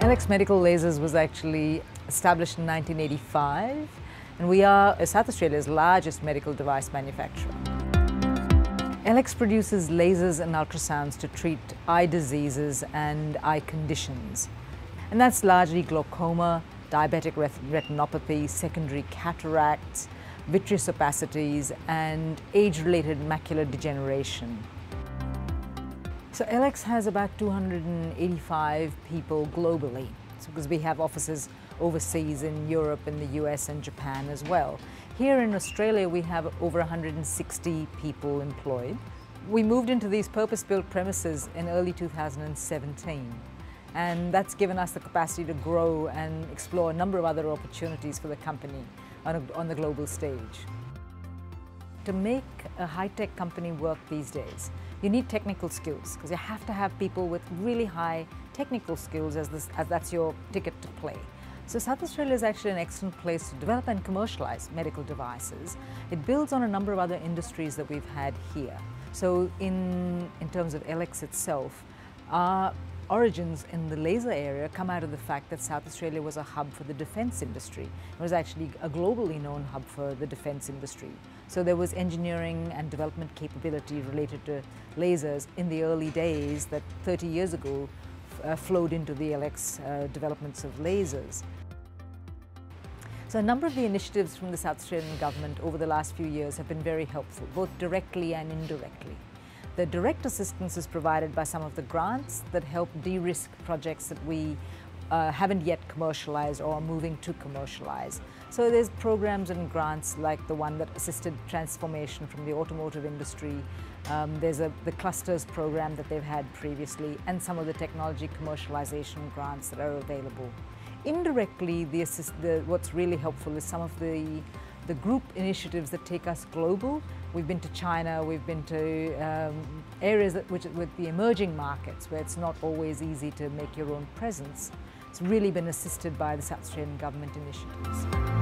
Ellex Medical Lasers was actually established in 1985 and we are uh, South Australia's largest medical device manufacturer. Ellex produces lasers and ultrasounds to treat eye diseases and eye conditions. And that's largely glaucoma, diabetic retinopathy, secondary cataracts, vitreous opacities, and age-related macular degeneration. So Ellex has about 285 people globally, so because we have offices overseas in Europe, in the US and Japan as well. Here in Australia, we have over 160 people employed. We moved into these purpose-built premises in early 2017 and that's given us the capacity to grow and explore a number of other opportunities for the company on, a, on the global stage. To make a high-tech company work these days, you need technical skills because you have to have people with really high technical skills as, this, as that's your ticket to play. So South Australia is actually an excellent place to develop and commercialize medical devices. It builds on a number of other industries that we've had here. So in, in terms of Ellex itself, our origins in the laser area come out of the fact that South Australia was a hub for the defence industry. It was actually a globally known hub for the defence industry. So there was engineering and development capability related to lasers in the early days that 30 years ago uh, flowed into the Ellex uh, developments of lasers. So a number of the initiatives from the South Australian government over the last few years have been very helpful, both directly and indirectly. The direct assistance is provided by some of the grants that help de-risk projects that we uh, haven't yet commercialized or are moving to commercialize. So there's programs and grants like the one that assisted transformation from the automotive industry. Um, there's a, the clusters program that they've had previously and some of the technology commercialization grants that are available. Indirectly, the assist, the, what's really helpful is some of the the group initiatives that take us global. We've been to China, we've been to um, areas that, which, with the emerging markets where it's not always easy to make your own presence. It's really been assisted by the South Australian government initiatives.